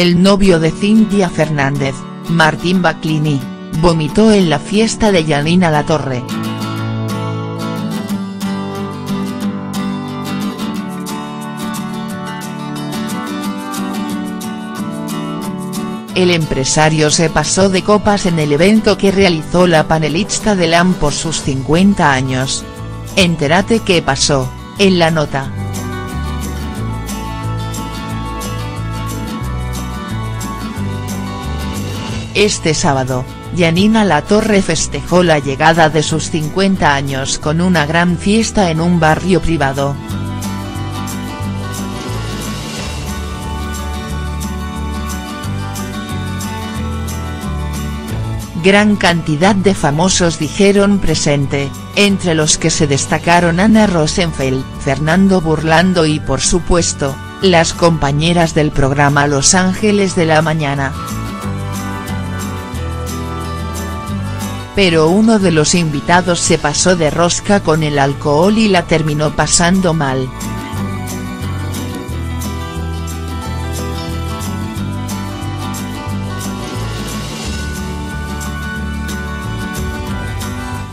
El novio de Cintia Fernández, Martín Baclini, vomitó en la fiesta de Yanina Latorre. El empresario se pasó de copas en el evento que realizó la panelista de LAM por sus 50 años. Entérate qué pasó, en la nota. Este sábado, Yanina Latorre festejó la llegada de sus 50 años con una gran fiesta en un barrio privado. Gran cantidad de famosos dijeron presente, entre los que se destacaron Ana Rosenfeld, Fernando Burlando y por supuesto, las compañeras del programa Los Ángeles de la Mañana. Pero uno de los invitados se pasó de rosca con el alcohol y la terminó pasando mal.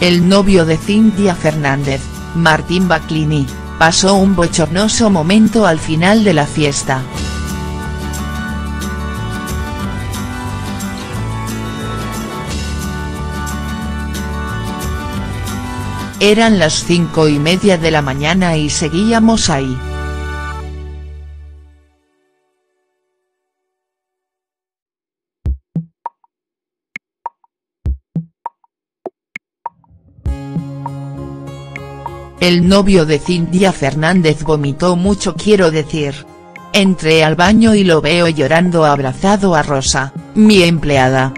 El novio de Cintia Fernández, Martín Baclini, pasó un bochornoso momento al final de la fiesta. Eran las cinco y media de la mañana y seguíamos ahí. El novio de Cintia Fernández vomitó mucho quiero decir. Entré al baño y lo veo llorando abrazado a Rosa, mi empleada.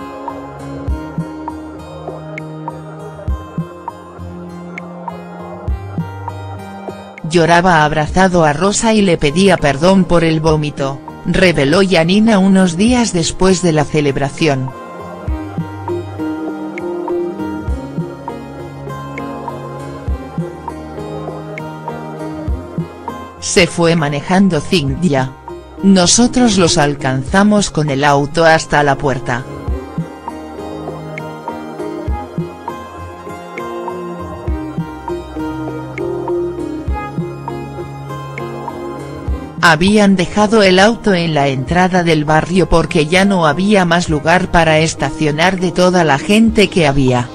Lloraba abrazado a Rosa y le pedía perdón por el vómito, reveló Yanina unos días después de la celebración. Se fue manejando Cintia. Nosotros los alcanzamos con el auto hasta la puerta. Habían dejado el auto en la entrada del barrio porque ya no había más lugar para estacionar de toda la gente que había.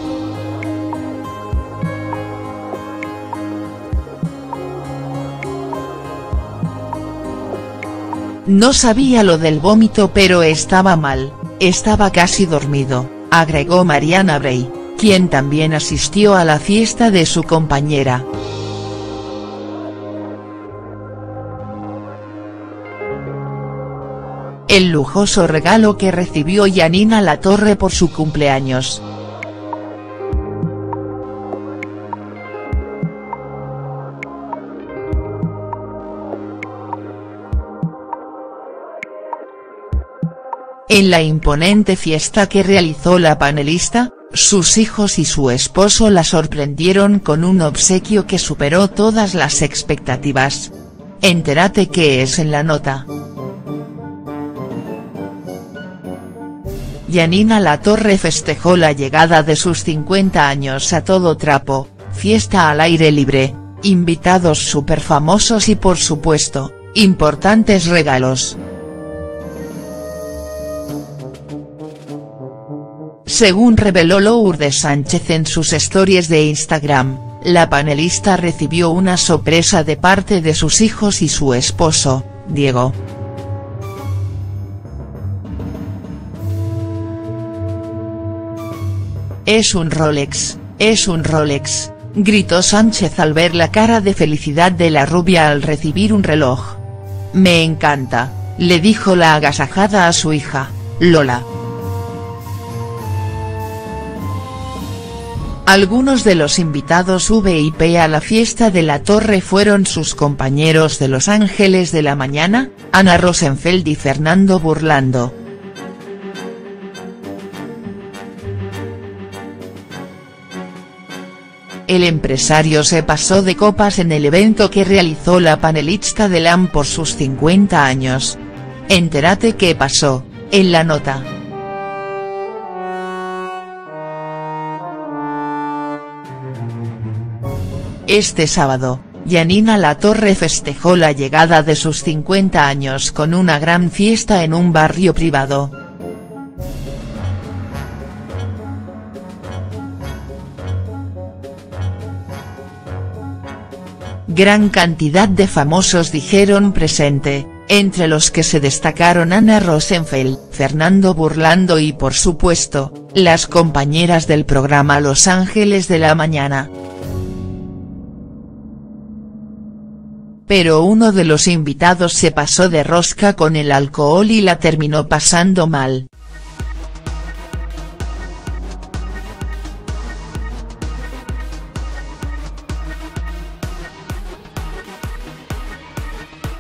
No sabía lo del vómito pero estaba mal, estaba casi dormido, agregó Mariana Bray, quien también asistió a la fiesta de su compañera. El lujoso regalo que recibió Yanina Latorre por su cumpleaños. En la imponente fiesta que realizó la panelista, sus hijos y su esposo la sorprendieron con un obsequio que superó todas las expectativas. Entérate qué es en la nota. Yanina Latorre festejó la llegada de sus 50 años a todo trapo, fiesta al aire libre, invitados super famosos y por supuesto, importantes regalos. Según reveló Lourdes Sánchez en sus stories de Instagram, la panelista recibió una sorpresa de parte de sus hijos y su esposo, Diego. Es un Rolex, es un Rolex, gritó Sánchez al ver la cara de felicidad de la rubia al recibir un reloj. Me encanta, le dijo la agasajada a su hija, Lola. Algunos de los invitados VIP a la fiesta de la Torre fueron sus compañeros de Los Ángeles de la Mañana, Ana Rosenfeld y Fernando Burlando. El empresario se pasó de copas en el evento que realizó la panelista de LAM por sus 50 años. Entérate qué pasó, en la nota. Este sábado, Yanina Latorre festejó la llegada de sus 50 años con una gran fiesta en un barrio privado. Gran cantidad de famosos dijeron presente, entre los que se destacaron Ana Rosenfeld, Fernando Burlando y por supuesto, las compañeras del programa Los Ángeles de la Mañana. pero uno de los invitados se pasó de rosca con el alcohol y la terminó pasando mal.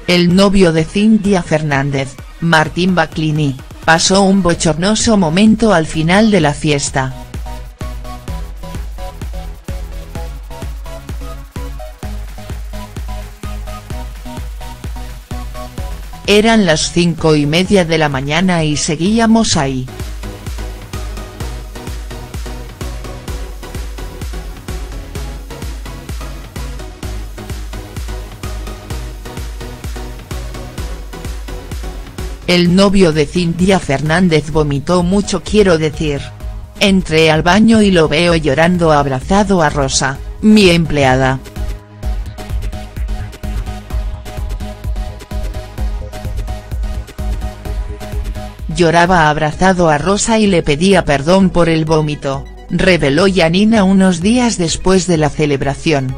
El novio de Cintia Fernández, Martín Baclini, pasó un bochornoso momento al final de la fiesta. Eran las cinco y media de la mañana y seguíamos ahí. El novio de Cintia Fernández vomitó mucho quiero decir. Entré al baño y lo veo llorando abrazado a Rosa, mi empleada. Lloraba abrazado a Rosa y le pedía perdón por el vómito, reveló Yanina unos días después de la celebración.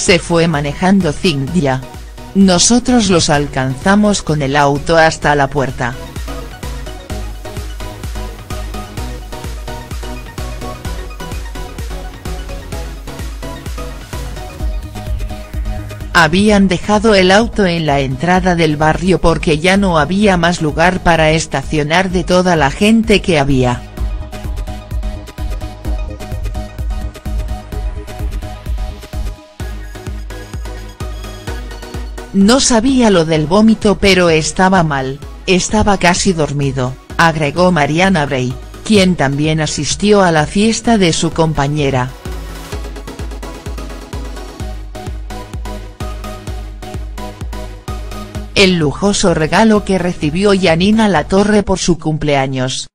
Se fue manejando Cintia. Nosotros los alcanzamos con el auto hasta la puerta. Habían dejado el auto en la entrada del barrio porque ya no había más lugar para estacionar de toda la gente que había. No sabía lo del vómito pero estaba mal, estaba casi dormido, agregó Mariana Bray, quien también asistió a la fiesta de su compañera. el lujoso regalo que recibió Yanina Latorre por su cumpleaños.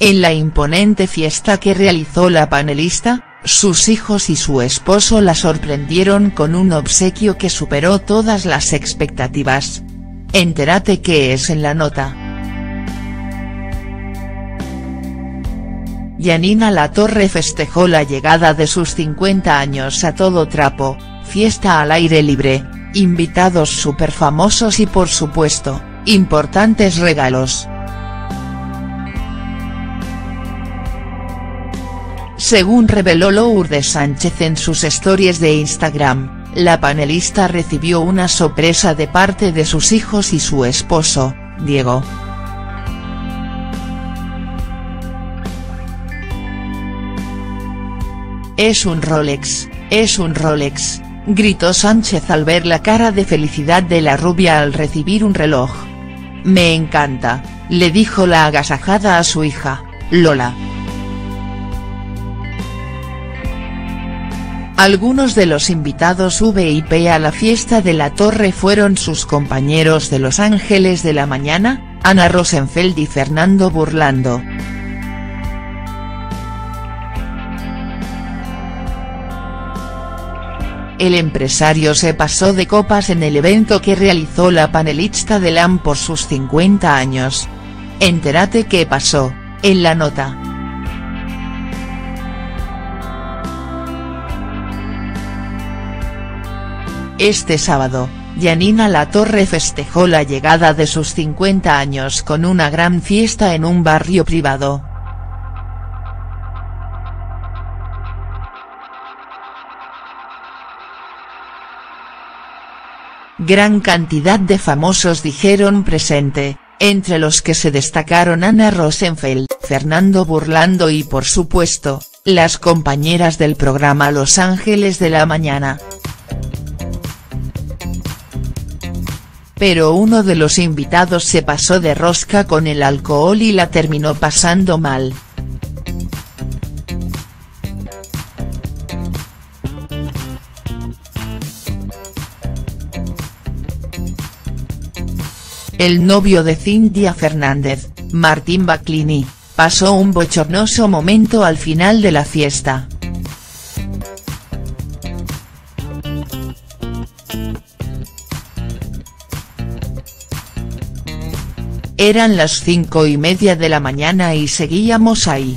En la imponente fiesta que realizó la panelista, sus hijos y su esposo la sorprendieron con un obsequio que superó todas las expectativas. Entérate qué es en la nota. Yanina Latorre festejó la llegada de sus 50 años a todo trapo, fiesta al aire libre, invitados super famosos y por supuesto, importantes regalos. Según reveló Lourdes Sánchez en sus stories de Instagram, la panelista recibió una sorpresa de parte de sus hijos y su esposo, Diego. Es un Rolex, es un Rolex, gritó Sánchez al ver la cara de felicidad de la rubia al recibir un reloj. Me encanta, le dijo la agasajada a su hija, Lola. Algunos de los invitados VIP a la fiesta de la Torre fueron sus compañeros de Los Ángeles de la Mañana, Ana Rosenfeld y Fernando Burlando. El empresario se pasó de copas en el evento que realizó la panelista de LAM por sus 50 años. Entérate qué pasó, en la nota. Este sábado, Yanina Latorre festejó la llegada de sus 50 años con una gran fiesta en un barrio privado. gran cantidad de famosos dijeron presente, entre los que se destacaron Ana Rosenfeld, Fernando Burlando y por supuesto, las compañeras del programa Los Ángeles de la Mañana. Pero uno de los invitados se pasó de rosca con el alcohol y la terminó pasando mal. El novio de Cintia Fernández, Martín Baclini, pasó un bochornoso momento al final de la fiesta. Eran las cinco y media de la mañana y seguíamos ahí.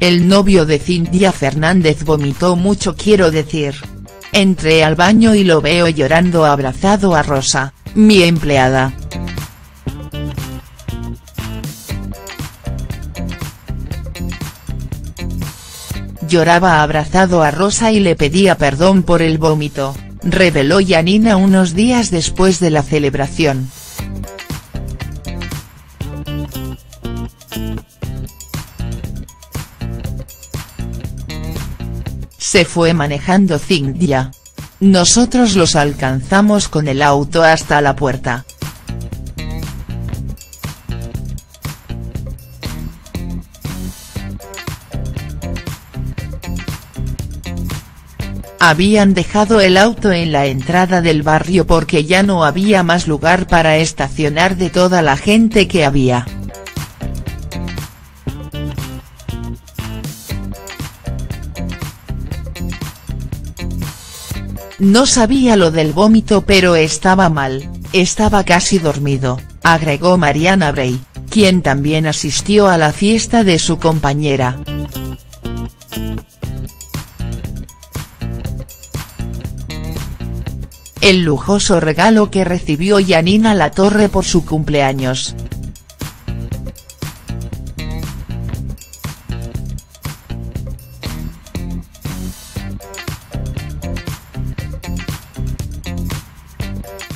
El novio de Cintia Fernández vomitó mucho quiero decir. Entré al baño y lo veo llorando abrazado a Rosa, mi empleada. Lloraba abrazado a Rosa y le pedía perdón por el vómito, reveló Yanina unos días después de la celebración. Se fue manejando Cintia. Nosotros los alcanzamos con el auto hasta la puerta. Habían dejado el auto en la entrada del barrio porque ya no había más lugar para estacionar de toda la gente que había. No sabía lo del vómito pero estaba mal, estaba casi dormido, agregó Mariana Bray, quien también asistió a la fiesta de su compañera. El lujoso regalo que recibió Yanina Latorre por su cumpleaños,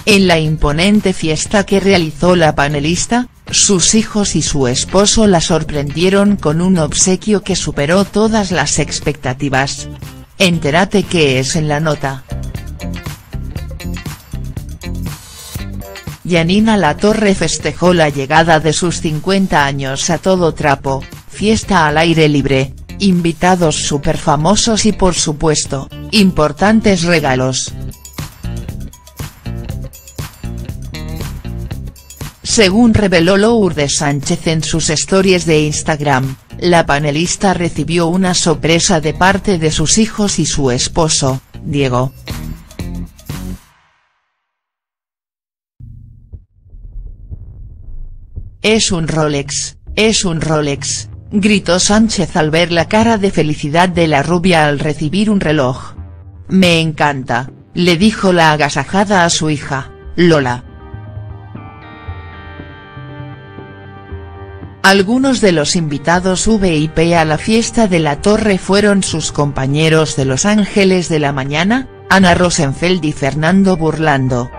En la imponente fiesta que realizó la panelista, sus hijos y su esposo la sorprendieron con un obsequio que superó todas las expectativas. Entérate qué es en la nota. Yanina Latorre festejó la llegada de sus 50 años a todo trapo, fiesta al aire libre, invitados super famosos y por supuesto, importantes regalos. Según reveló Lourdes Sánchez en sus stories de Instagram, la panelista recibió una sorpresa de parte de sus hijos y su esposo, Diego. Es un Rolex, es un Rolex, gritó Sánchez al ver la cara de felicidad de la rubia al recibir un reloj. Me encanta, le dijo la agasajada a su hija, Lola. Algunos de los invitados VIP a la fiesta de la Torre fueron sus compañeros de Los Ángeles de la Mañana, Ana Rosenfeld y Fernando Burlando.